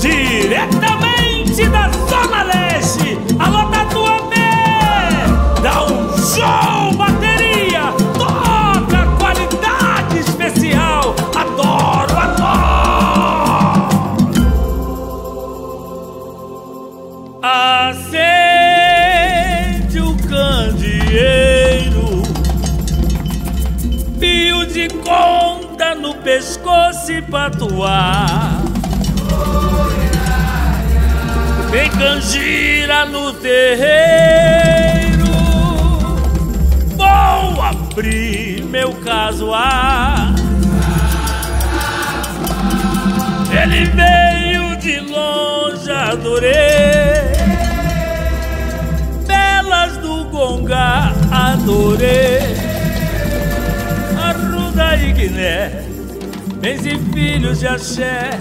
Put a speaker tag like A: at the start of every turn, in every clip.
A: diretamente da Zona Leste. Alô, Tatuapé, dá um show, bateria, toca qualidade especial. Adoro, adoro. Acende o candeeiro, fio de conta no pescoço e patuar. Vem canjira no terreiro. Vou abrir meu casuar. Ele veio de longe, adorei. Belas do Gonga, adorei. Arruda e Guiné Bens e filhos de axé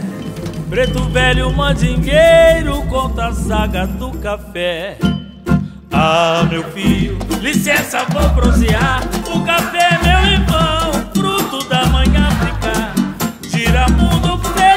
A: Preto velho mandingueiro conta a saga do café. Ah, meu filho, licença, vou prosear. O café é meu irmão, fruto da mãe África. Gira mundo pelo